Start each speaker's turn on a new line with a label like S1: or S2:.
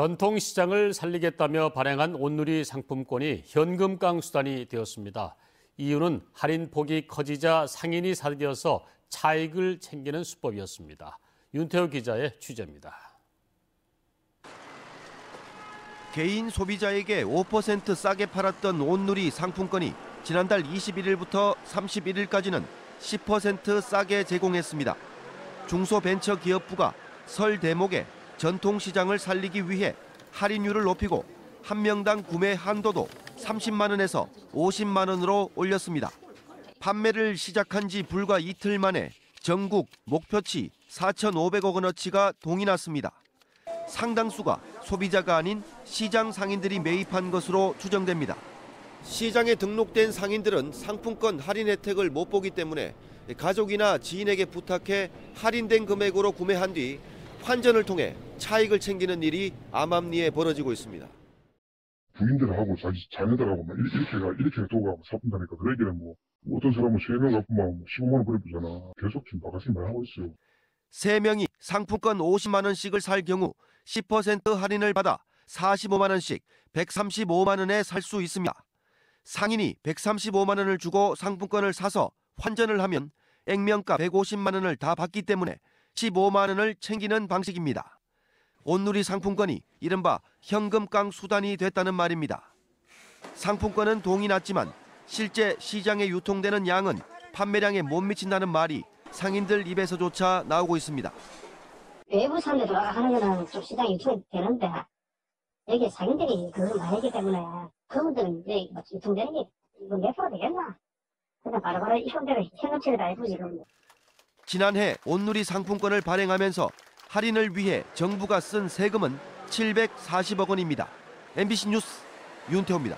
S1: 전통시장을 살리겠다며 발행한 온누리 상품권이 현금깡 수단이 되었습니다. 이유는 할인 폭이 커지자 상인이 사들여서 차익을 챙기는 수법이었습니다. 윤태호 기자의 취재입니다.
S2: 개인 소비자에게 5% 싸게 팔았던 온누리 상품권이 지난달 21일부터 31일까지는 10% 싸게 제공했습니다. 중소벤처기업부가 설 대목에 전통시장을 살리기 위해 할인율을 높이고 한 명당 구매 한도도 30만 원에서 50만 원으로 올렸습니다. 판매를 시작한 지 불과 이틀 만에 전국 목표치 4,500억 원어치가 동이 났습니다. 상당수가 소비자가 아닌 시장 상인들이 매입한 것으로 추정됩니다. 시장에 등록된 상인들은 상품권 할인 혜택을 못 보기 때문에 가족이나 지인에게 부탁해 할인된 금액으로 구매한 뒤 환전을 통해 차익을 챙기는 일이 암암리에 벌어지고 있습니다.
S3: 부인들하고 자기 자녀들하고 막 이렇게 이렇게가 이렇게 도구 하고 사푼다니까 그러기는 뭐 어떤 사람은 세명 갖고만 15만 원 버리잖아. 계속 지금 바가지 많이 하고 있어요.
S2: 세명이 상품권 50만 원씩을 살 경우 10% 할인을 받아 45만 원씩 135만 원에 살 수 있습니다. 상인이 135만 원을 주고 상품권을 사서 환전을 하면 액면가 150만 원을 다 받기 때문에 15만 원을 챙기는 방식입니다. 온누리 상품권이 이른바 현금깡 수단이 됐다는 말입니다. 상품권은 동이 났지만 실제 시장에 유통되는 양은 판매량에 못 미친다는 말이 상인들 입에서조차 나오고 있습니다.
S4: 외부 들어가 하는 거는 좀 시장이 유통되는데 여기 상인들이 그걸 많이 하기 때문에 그분들은 이제 뭐 유통되는 게 이거 몇 프로 되겠나? 그냥 바로바로 이런 대로 현금치를 다 해주지.
S2: 지난해 온누리 상품권을 발행하면서 할인을 위해 정부가 쓴 세금은 740억 원입니다. MBC 뉴스 윤태호입니다.